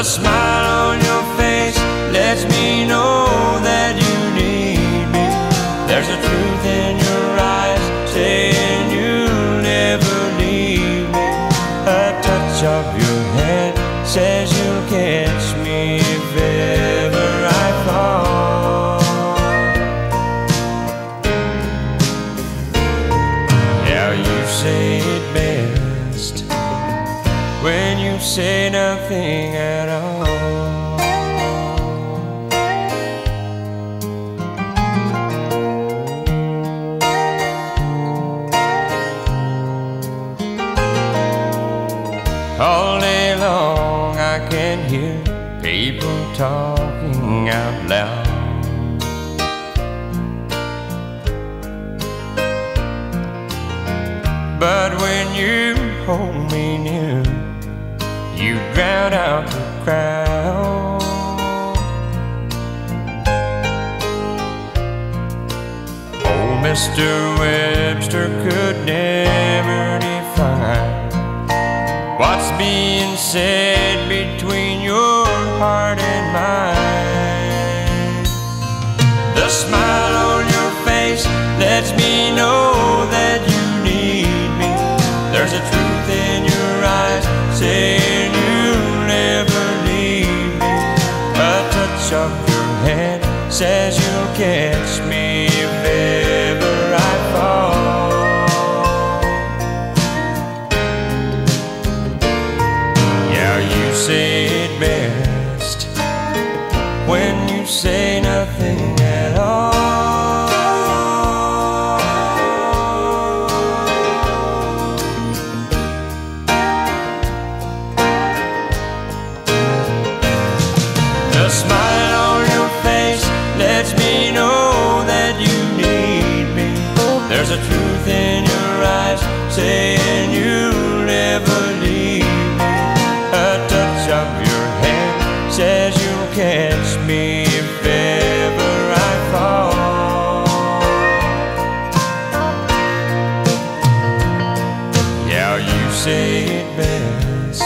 The smile on your face lets me know that you need me. There's a truth in your eyes saying you'll never leave me. A touch of your say nothing at all. All day long I can hear people talking out loud. But when you hold me near, you drown out the crowd. Old Mr. Webster could never define what's being said between your heart and mine. The smile says you'll catch me if ever I fall. Yeah, you say it best when you say nothing saying you'll never leave me. A touch of your hand says you'll catch me if ever I fall. Yeah, you say it best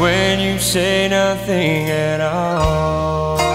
when you say nothing at all.